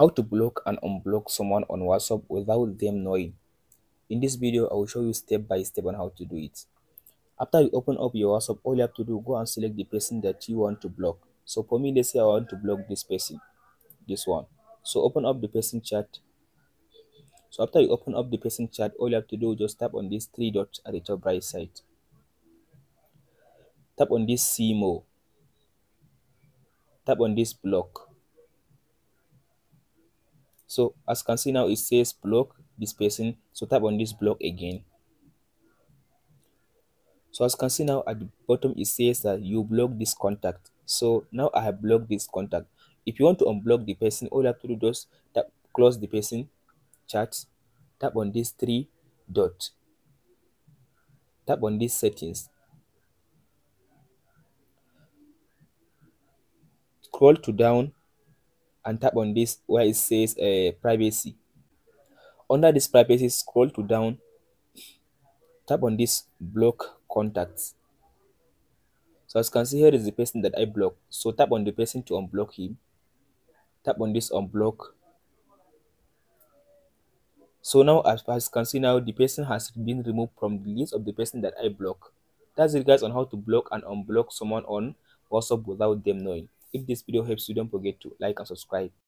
How to block and unblock someone on WhatsApp without them knowing. In this video, I will show you step by step on how to do it. After you open up your WhatsApp, all you have to do go and select the person that you want to block. So for me, let's say I want to block this person, this one. So open up the person chat. So after you open up the person chat, all you have to do is just tap on these three dots at the top right side. Tap on this see more. Tap on this block. So as you can see now, it says block this person. So tap on this block again. So as you can see now at the bottom, it says that you block this contact. So now I have blocked this contact. If you want to unblock the person, all you have to do is tap close the person chat, tap on these three dots, tap on these settings, scroll to down and tap on this where it says uh, privacy. Under this privacy, scroll to down, tap on this block contacts. So as you can see here is the person that I block. So tap on the person to unblock him. Tap on this unblock. So now as, as you can see now the person has been removed from the list of the person that I block. That's it guys on how to block and unblock someone on WhatsApp without them knowing. If this video helps you don't forget to like and subscribe.